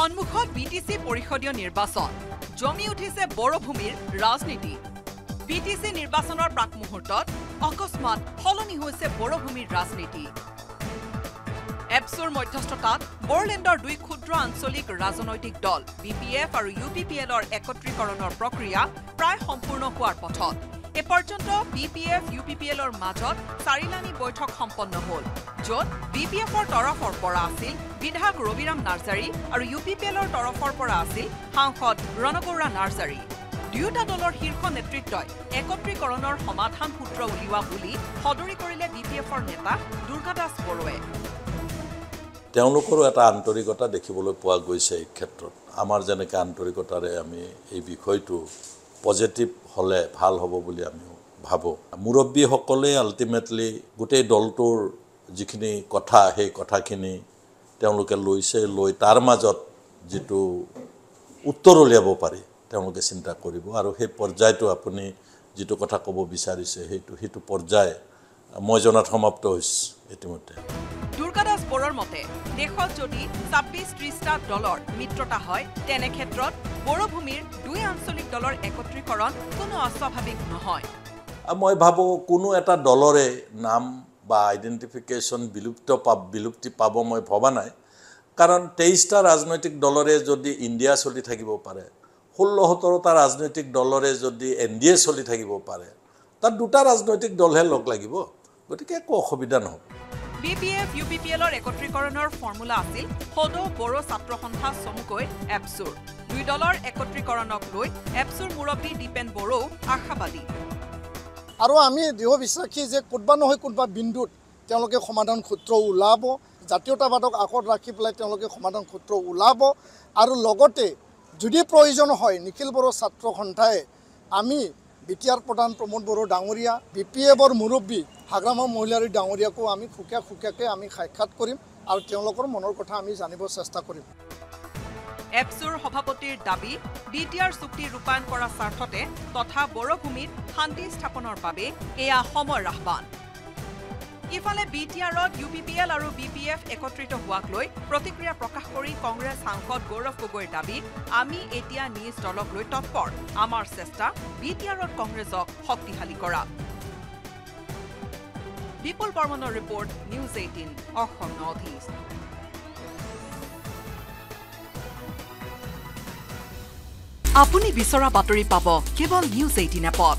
সন্মুখত B T C পৰিষদীয় নিৰ্বাচন। জমি উঠিছে বড়োভূমিৰ ৰাজনীতি। বি টি চি নিৰ্বাচনৰ প্ৰাক মুহূৰ্তত অকস্মাত সলনি হৈছে বড়োভূমিৰ ৰাজনীতি। এপছুৰ মধ্যস্থতাত বড়োলেণ্ডৰ দুই ক্ষুদ্ৰ আঞ্চলিক ৰাজনৈতিক দল বি পি এফ আৰু ইউ পি পি এলৰ একত্ৰীকৰণৰ প্ৰক্ৰিয়া প্ৰায় সম্পূৰ্ণ হোৱাৰ পথত। এ পৰ্যন্ত B P F U P P এলৰ মাজত চাৰিলানি বৈঠক সম্পন্ন হ'ল য'ত বি পি এফৰ তৰফৰ পৰা আছিল বিধায়ক ৰবিৰাম নাৰ্জাৰী আৰু ইউ পি পি এলৰ তৰফৰ পৰা আছিল সাংসদ ৰণগৌৰা নাৰ্জাৰী। দুয়োটা দলৰ শীৰ্ষ নেতৃত্বই একত্ৰীকৰণৰ সমাধান সূত্ৰ উলিওৱা বুলি সদৰি কৰিলে বি পি এফৰ নেতা দুৰ্গা দাস বড়োৱে। তেওঁলোকৰো এটা আন্তৰিকতা দেখিবলৈ পোৱা গৈছে এই ক্ষেত্ৰত। আমাৰ যেনেকৈ আন্তৰিকতাৰে আমি এই বিষয়টো পজিটিভ হ'লে ভাল হ'ব বুলি আমি ভাবোঁ। মুৰব্বীসকলেই আল্টিমেটলি গোটেই দলটোৰ যিখিনি কথা সেই কথাখিনি তেওঁলোকে লৈছে লৈ তাৰ মাজত যিটো উত্তৰ উলিয়াব পাৰি তেওঁলোকে চিন্তা কৰিব। আৰু সেই পৰ্যায়টো আপুনি যিটো কথা ক'ব বিচাৰিছে সেইটো সেইটো পৰ্যায় মই জনাত সমাপ্ত হৈছে ইতিমধ্যে। দাস বড়োৰ মতে দেশত যদি ছাব্বিছ ত্ৰিছটা দলৰ মিত্ৰতা হয় তেনে ক্ষেত্ৰত বড়োভূমিৰ দুই আঞ্চলিক দলৰ একত্ৰীকৰণ কোনো অস্বাভাৱিক নহয়। মই ভাবোঁ কোনো এটা দলৰে নাম বা আইডেণ্টিফিকেশ্যন বিলুপ্ত পা বিলুপ্তি পাব মই ভবা নাই। কাৰণ তেইছটা ৰাজনৈতিক দলৰে যদি ইণ্ডিয়া চলি থাকিব পাৰে ষোল্ল সোতৰটা ৰাজনৈতিক দলৰে যদি এন ডি এ চলি থাকিব পাৰে তাত দুটা ৰাজনৈতিক দলহে লগ লাগিব গতিকে একো অসুবিধা নহ'ব। B P F U P P এলৰ একত্ৰীকৰণৰ ফৰ্মুলা আছিল সদৌ বড়ো ছাত্ৰ সন্থা চমুকৈ এপছুৰ। দুই দলৰ একত্ৰীকৰণক লৈ এপছুৰ মুৰব্বী দীপেন বড়োও আশাবাদী। আৰু আমি দৃঢ় বিশ্বাসী যে ক'তবা নহয় কোনোবা বিন্দুত তেওঁলোকে সমাধান সূত্ৰ ওলাব জাতীয়তাবাদক আগত ৰাখি পেলাই তেওঁলোকে সমাধান সূত্ৰ ওলাব আৰু লগতে যদি প্ৰয়োজন হয় নিখিল বড়ো ছাত্ৰ সন্থাই আমি বি টি আৰ প্ৰধান প্ৰমোদ বড়ো ডাঙৰীয়া বি পি এফৰ মুৰব্বী হাগ্ৰামা মহিলাৰী ডাঙৰীয়াকো আমি সুকীয়া সুকীয়াকৈ আমি সাক্ষাৎ কৰিম আৰু তেওঁলোকৰ মনৰ কথা আমি জানিব চেষ্টা কৰিম। এপছুৰ সভাপতিৰ দাবী বি টি আৰ চুক্তি ৰূপায়ণ কৰাৰ স্বাৰ্থতে তথা বড়োভূমিত শান্তি স্থাপনৰ বাবে এয়া সময় ৰাহবান। ইফালে বি টি আৰত ইউ পি পি এল আৰু বি পি এফ একত্ৰিত হোৱাক লৈ প্ৰতিক্ৰিয়া প্ৰকাশ কৰি কংগ্ৰেছ সাংসদ গৌৰৱ গগৈৰ দাবী আমি এতিয়া নিজ দলক লৈ তৎপৰ। আমাৰ চেষ্টা বি টি আৰত কংগ্ৰেছক শক্তিশালী কৰা। বিপুল বৰ্মনৰ report news eighteen Assam north east. আপুনি বিচৰা বাতৰি পাব কেৱল নিউজ এইটিন এপত।